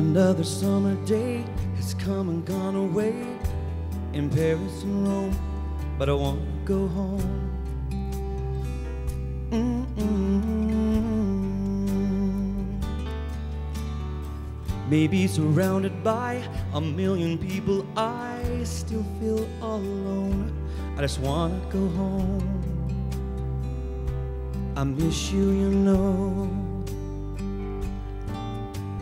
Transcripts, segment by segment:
Another summer day has come and gone away in Paris and Rome, but I want to go home. Maybe surrounded by a million people, I still feel all alone. I just want to go home. I miss you, you know.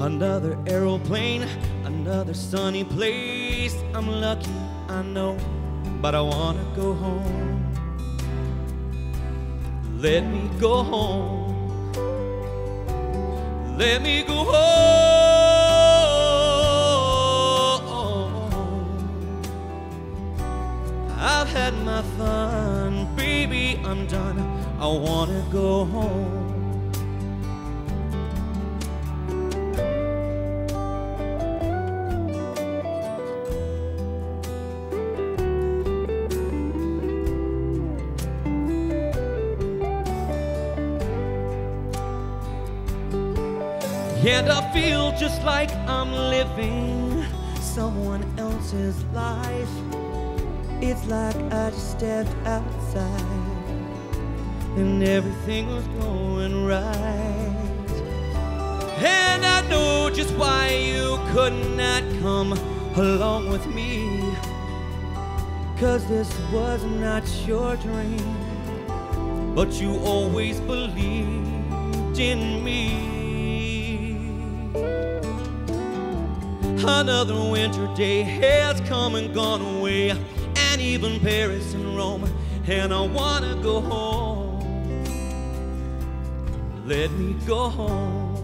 Another aeroplane, another sunny place. I'm lucky, I know, but I wanna go home. Let me go home. Let me go home. I've had my fun, baby, I'm done. I wanna go home. And I feel just like I'm living someone else's life. It's like I just stepped outside and everything was going right. And I know just why you could not come along with me. Cause this was not your dream, but you always believed in me. Another winter day has come and gone away, and even Paris and Rome, and I wanna go home. Let me go home.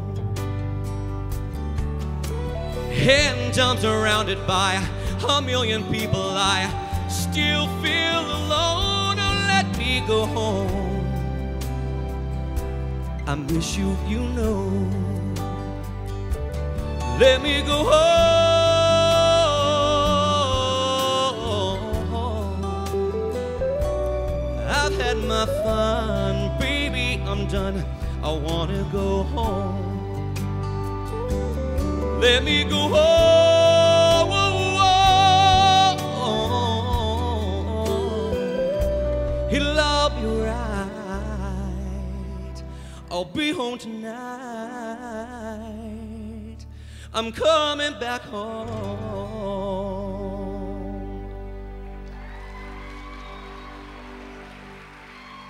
And I'm surrounded by a million people, I still feel alone. Oh, let me go home. I miss you, you know. Let me go home. I've had my fun, baby, I'm done. I wanna go home. Let me go home. He'll all be right. I'll be home tonight. I'm coming back home.